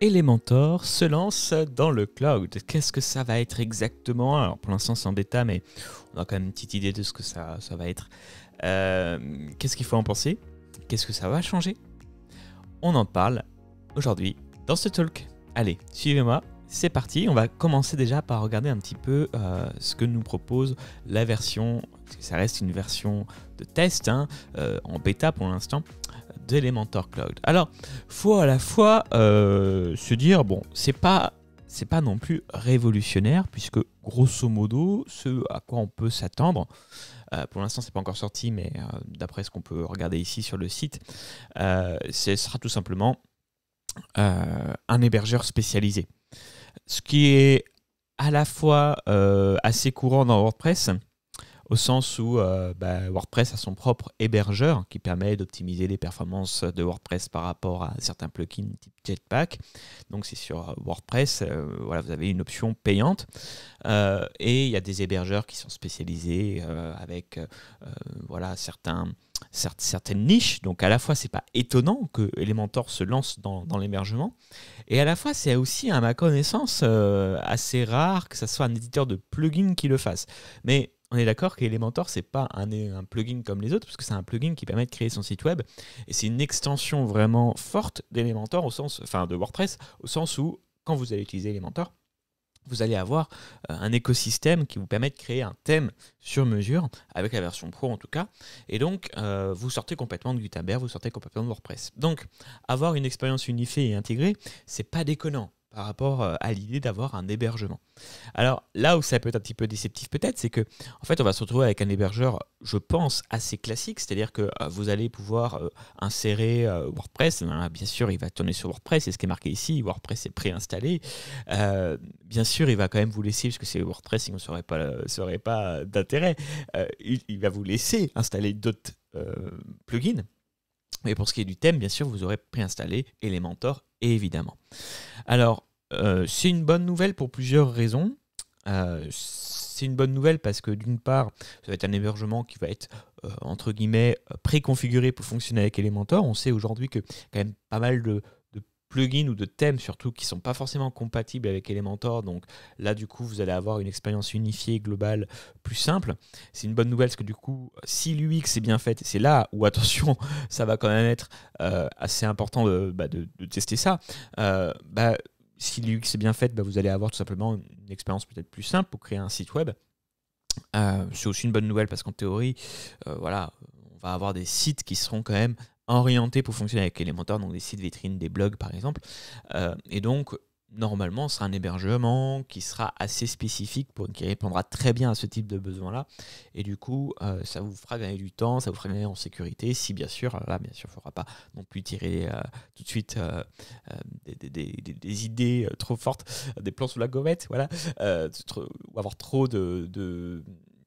Elementor se lance dans le cloud. Qu'est-ce que ça va être exactement? Alors pour l'instant c'est en bêta, mais on a quand même une petite idée de ce que ça, ça va être. Euh, Qu'est-ce qu'il faut en penser? Qu'est-ce que ça va changer? On en parle aujourd'hui dans ce talk. Allez, suivez-moi, c'est parti. On va commencer déjà par regarder un petit peu euh, ce que nous propose la version, ça reste une version de test, hein, euh, en bêta pour l'instant, d'Elementor Cloud. Alors, faut à la fois euh, se dire, bon, c'est pas c'est pas non plus révolutionnaire puisque grosso modo ce à quoi on peut s'attendre euh, pour l'instant c'est pas encore sorti mais euh, d'après ce qu'on peut regarder ici sur le site ce sera tout simplement un hébergeur spécialisé ce qui est à la fois assez courant dans WordPress au sens où euh, bah, WordPress a son propre hébergeur qui permet d'optimiser les performances de WordPress par rapport à certains plugins type Jetpack. Donc c'est sur WordPress, euh, voilà, vous avez une option payante Euh, et il y a des hébergeurs qui sont spécialisés euh, avec euh, voilà certains cer- certaines niches. Donc à la fois c'est pas étonnant que Elementor se lance dans, dans l'hébergement et à la fois c'est aussi à ma connaissance euh, assez rare que ce soit un éditeur de plugins qui le fasse. Mais on est d'accord qu'Elementor, c'est pas un, plugin comme les autres, parce que c'est un plugin qui permet de créer son site web. Et c'est une extension vraiment forte d'Elementor, au sens, enfin de WordPress, au sens où, quand vous allez utiliser Elementor, vous allez avoir euh, un écosystème qui vous permet de créer un thème sur mesure, avec la version pro en tout cas. Et donc, euh, vous sortez complètement de Gutenberg, vous sortez complètement de WordPress. Donc, avoir une expérience unifiée et intégrée, c'est pas déconnant par rapport euh, à l'idée d'avoir un hébergement. Alors là où ça peut être un petit peu déceptif peut-être, c'est que en fait on va se retrouver avec un hébergeur, je pense, assez classique, c'est-à-dire que euh, vous allez pouvoir euh, insérer WordPress. Hein, bien sûr, il va tourner sur WordPress, c'est ce qui est marqué ici. WordPress est préinstallé. Bien sûr, il va quand même vous laisser, parce que c'est WordPress, sinon ça n'aurait pas, d'intérêt. Il, va vous laisser installer d'autres plugins. Mais pour ce qui est du thème, bien sûr, vous aurez préinstallé Elementor, évidemment. Alors, euh, c'est une bonne nouvelle pour plusieurs raisons. Euh, c'est une bonne nouvelle parce que d'une part, ça va être un hébergement qui va être euh, entre guillemets préconfiguré pour fonctionner avec Elementor. On sait aujourd'hui que quand même pas mal de, de plugins ou de thèmes surtout qui sont pas forcément compatibles avec Elementor. Donc là, du coup, vous allez avoir une expérience unifiée globale plus simple. C'est une bonne nouvelle parce que du coup, si l'UX est bien fait, c'est là où attention, ça va quand même être euh, assez important de, bah, tester ça. Euh, bah, si l'UX est bien faite, bah, vous allez avoir tout simplement une expérience peut-être plus simple pour créer un site web. Euh, c'est aussi une bonne nouvelle parce qu'en théorie, voilà, on va avoir des sites qui seront quand même orientés pour fonctionner avec Elementor, donc des sites vitrines, des blogs par exemple. Euh, et donc, normalement, ce sera un hébergement qui sera assez spécifique, pour, qui répondra très bien à ce type de besoin-là. Et du coup, euh, ça vous fera gagner du temps, ça vous fera gagner en sécurité, si bien sûr, là, bien sûr, il ne faudra pas non plus tirer euh, tout de suite des, idées trop fortes, des plans sous la gommette, voilà, ou avoir trop de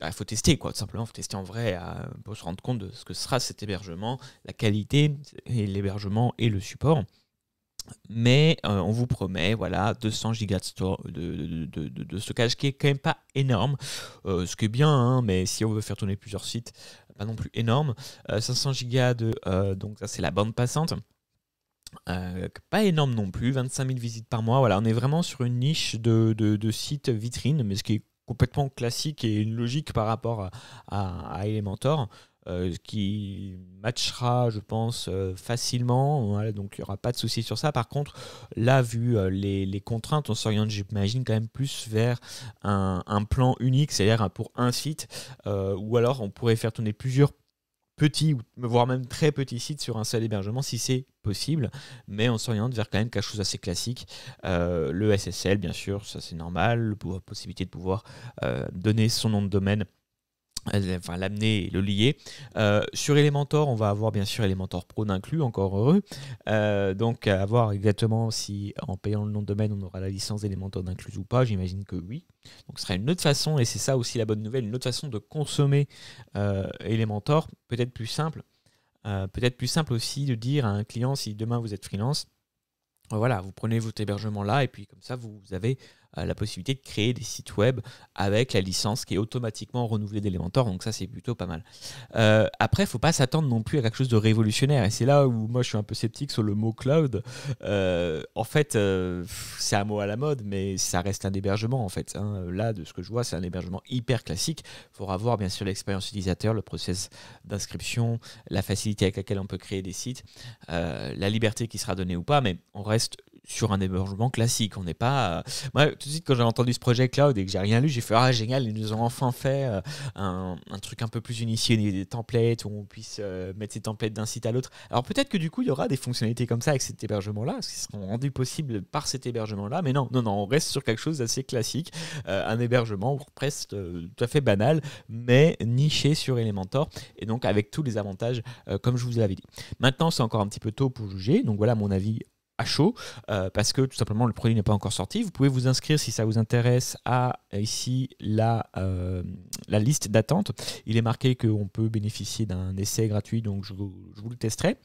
il faut tester, quoi, tout simplement, il faut tester en vrai euh, pour se rendre compte de ce que sera cet hébergement, la qualité et l'hébergement et le support. Mais euh, on vous promet, voilà, 200 gigas de, sto- de, de- de- stockage, qui est quand même pas énorme, Euh, ce qui est bien, hein, mais si on veut faire tourner plusieurs sites, pas non plus énorme. Euh, 500 gigas de, euh, donc ça c'est la bande passante. Euh, pas énorme non plus, 25 000 visites par mois. Voilà, on est vraiment sur une niche de, de, de sites vitrines, mais ce qui est complètement classique et une logique par rapport à, Elementor, euh, qui matchera, je pense, euh, facilement. Donc il n'y aura pas de souci sur ça. Par contre, là, vu euh, les, contraintes, on s'oriente, j'imagine, quand même plus vers un, un plan unique, c'est-à-dire pour un site, ou alors on pourrait faire tourner plusieurs petits, ou voire même très petits sites sur un seul hébergement si c'est possible, mais on s'oriente vers quand même quelque chose d'assez classique. Euh, le SSL, bien sûr, ça c'est normal, la possibilité de pouvoir euh, donner son nom de domaine enfin l'amener et le lier. Euh, sur Elementor, on va avoir bien sûr Elementor Pro d'inclus, encore heureux. Euh, donc à voir exactement si en payant le nom de domaine, on aura la licence d'Elementor d'inclus ou pas. J'imagine que oui. Donc ce sera une autre façon, et c'est ça aussi la bonne nouvelle, une autre façon de consommer euh, Elementor, peut-être plus simple. Peut-être plus simple aussi de dire à un client si demain vous êtes freelance, voilà, vous prenez votre hébergement là et puis comme ça vous avez la possibilité de créer des sites web avec la licence qui est automatiquement renouvelée d'Elementor. Donc ça, c'est plutôt pas mal. après, il faut pas s'attendre non plus à quelque chose de révolutionnaire. Et c'est là où moi, je suis un peu sceptique sur le mot cloud. en fait, c'est un mot à la mode, mais ça reste un hébergement en fait. Hein. Là, de ce que je vois, c'est un hébergement hyper classique. Il faudra voir bien sûr l'expérience utilisateur, le process d'inscription, la facilité avec laquelle on peut créer des sites, euh, la liberté qui sera donnée ou pas, mais on reste sur un hébergement classique. On n'est pas. Euh, moi, tout de suite, quand j'ai entendu ce projet cloud et que j'ai rien lu, j'ai fait Ah, génial, ils nous ont enfin fait euh, un, truc un peu plus unifié, des templates où on puisse euh, mettre ces templates d'un site à l'autre. Alors peut-être que du coup, il y aura des fonctionnalités comme ça avec cet hébergement-là, qui seront rendues possibles par cet hébergement-là. Mais non, non, non, on reste sur quelque chose d'assez classique. un hébergement WordPress tout à fait banal, mais niché sur Elementor et donc avec tous les avantages, comme je vous l'avais dit. Maintenant, c'est encore un petit peu tôt pour juger. Donc voilà mon avis chaud euh, parce que tout simplement le produit n'est pas encore sorti. Vous pouvez vous inscrire si ça vous intéresse à ici la, euh, la liste d'attente. Il est marqué qu'on peut bénéficier d'un essai gratuit, donc je vous, je vous le testerai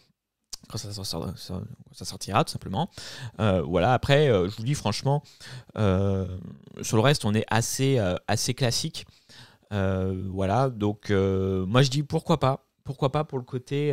quand ça, sortira tout simplement. Euh, voilà, après, je vous dis franchement, sur le reste, on est assez, assez classique. voilà, donc moi je dis pourquoi pas. Pourquoi pas pour le côté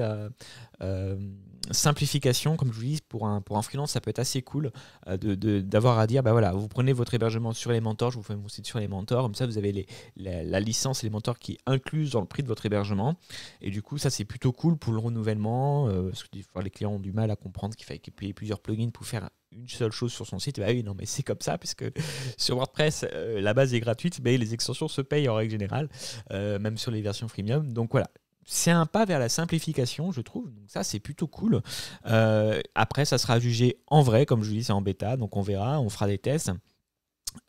simplification, comme je vous dis, pour un, pour un freelance, ça peut être assez cool euh, d'avoir à dire, bah voilà, vous prenez votre hébergement sur les mentors, je vous fais mon site sur les mentors, comme ça vous avez les, la, licence et les mentors qui est incluse dans le prix de votre hébergement. Et du coup, ça c'est plutôt cool pour le renouvellement, euh, parce que les clients ont du mal à comprendre qu'il faut payer plusieurs plugins pour faire une seule chose sur son site, bah oui, non, mais c'est comme ça, puisque sur WordPress, euh, la base est gratuite, mais les extensions se payent en règle générale, même sur les versions freemium. Donc voilà, c'est un pas vers la simplification, je trouve. Donc ça, c'est plutôt cool. Euh, après, ça sera jugé en vrai, comme je vous dis, c'est en bêta, donc on verra, on fera des tests.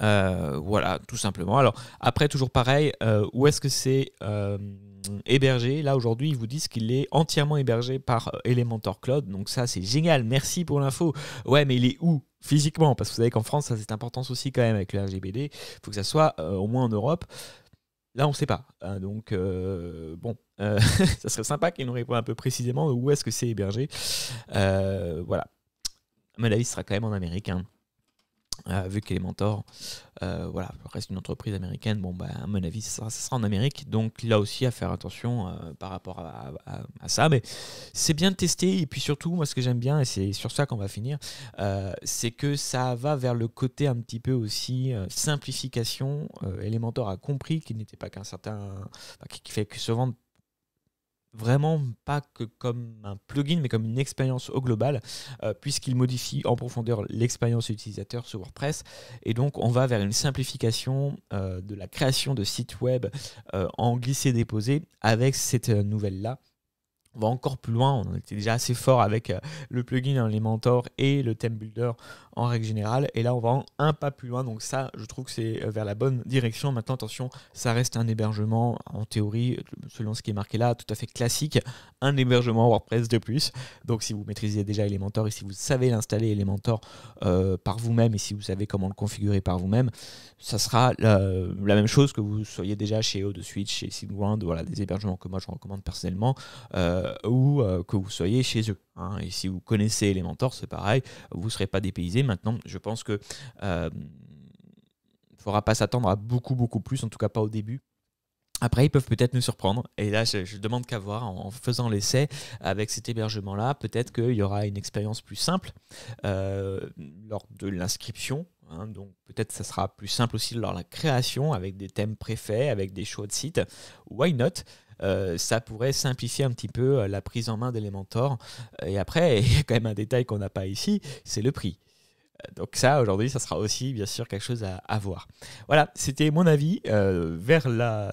Euh, voilà, tout simplement. Alors après, toujours pareil, euh, où est-ce que c'est hébergé? Là, aujourd'hui, ils vous disent qu'il est entièrement hébergé par Elementor Cloud. Donc ça, c'est génial. Merci pour l'info. Ouais, mais il est où physiquement? Parce que vous savez qu'en France, ça c'est important aussi quand même avec le RGBD. Il faut que ça soit au moins en Europe. Là, on ne sait pas. Hein, donc, euh, bon, euh, ça serait sympa qu'il nous réponde un peu précisément où est-ce que c'est hébergé. Euh, voilà. À mon avis, sera quand même en Amérique. Hein. Euh, vu qu'Elementor euh, voilà, reste une entreprise américaine, bon, bah, à mon avis, ça sera, en Amérique. Donc là aussi, à faire attention euh, par rapport à, ça. Mais c'est bien de tester. Et puis surtout, moi, ce que j'aime bien, et c'est sur ça qu'on va finir, c'est que ça va vers le côté un petit peu aussi simplification. Elementor a compris qu'il n'était pas qu'un certain. qui fait que se vendre vraiment pas que comme un plugin, mais comme une expérience au global, euh, puisqu'il modifie en profondeur l'expérience utilisateur sur WordPress. Et donc, on va vers une simplification euh, de la création de sites web euh, en glisser-déposer avec cette nouvelle-là on va encore plus loin. On était déjà assez fort avec euh, le plugin Elementor et le theme builder en règle générale. Et là, on va un pas plus loin. Donc ça, je trouve que c'est euh, vers la bonne direction. Maintenant, attention, ça reste un hébergement en théorie, selon ce qui est marqué là, tout à fait classique. Un hébergement WordPress de plus. Donc si vous maîtrisez déjà Elementor et si vous savez l'installer Elementor euh, par vous-même et si vous savez comment le configurer par vous-même, ça sera la, même chose que vous soyez déjà chez O de Switch, chez SiteGround, voilà, des hébergements que moi je recommande personnellement. Ou euh, que vous soyez chez eux. Hein. Et si vous connaissez Elementor, c'est pareil, vous ne serez pas dépaysé. Maintenant, je pense que euh, faudra pas s'attendre à beaucoup, beaucoup plus, en tout cas pas au début. Après, ils peuvent peut-être nous surprendre. Et là, je, demande qu'à voir en, faisant l'essai avec cet hébergement-là. Peut-être qu'il y aura une expérience plus simple euh, lors de l'inscription. Hein. donc peut-être ça sera plus simple aussi lors de la création avec des thèmes préfaits, avec des choix de sites. Why not? Euh, ça pourrait simplifier un petit peu euh, la prise en main d'Elementor. Et après, il y a quand même un détail qu'on n'a pas ici, c'est le prix. Euh, donc ça, aujourd'hui, ça sera aussi bien sûr quelque chose à, voir. Voilà, c'était mon avis vers la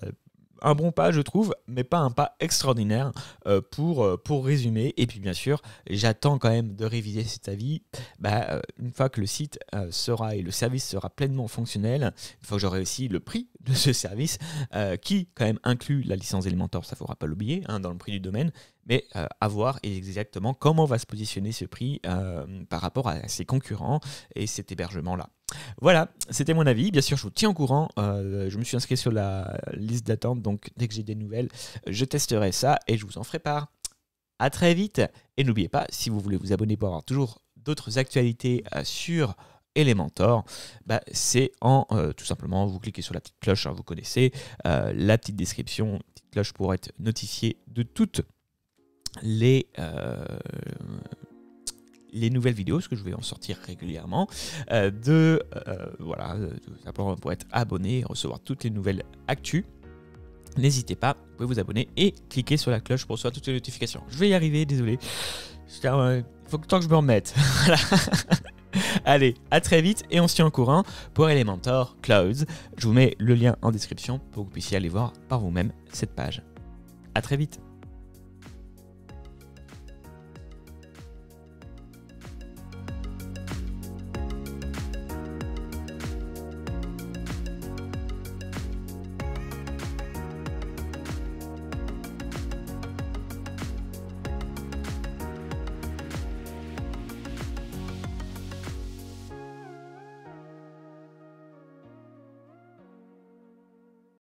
un bon pas, je trouve, mais pas un pas extraordinaire euh, pour, euh, pour résumer. Et puis, bien sûr, j'attends quand même de réviser cet avis. Bah, euh, une fois que le site sera et le service sera pleinement fonctionnel, une fois que j'aurai aussi le prix de ce service, qui quand même inclut la licence Elementor, ça ne faudra pas l'oublier, hein, dans le prix du domaine, mais à voir exactement comment va se positionner ce prix par rapport à ses concurrents et cet hébergement-là. Voilà, c'était mon avis. Bien sûr, je vous tiens au courant. Euh, je me suis inscrit sur la liste d'attente, donc dès que j'ai des nouvelles, je testerai ça et je vous en ferai part. À très vite. Et n'oubliez pas, si vous voulez vous abonner pour avoir toujours d'autres actualités euh, sur Elementor, bah, c'est en tout simplement, vous cliquez sur la petite cloche, hein, vous connaissez, la petite description, petite cloche pour être notifié de toutes les, les nouvelles vidéos, parce que je vais en sortir régulièrement, voilà, simplement pour être abonné et recevoir toutes les nouvelles actus. N'hésitez pas, vous pouvez vous abonner et cliquer sur la cloche pour recevoir toutes les notifications. Je vais y arriver, désolé. Il faut que tant que je me remette. Allez, à très vite et on se tient au courant pour Elementor Clouds. Je vous mets le lien en description pour que vous puissiez aller voir par vous-même cette page. À très vite.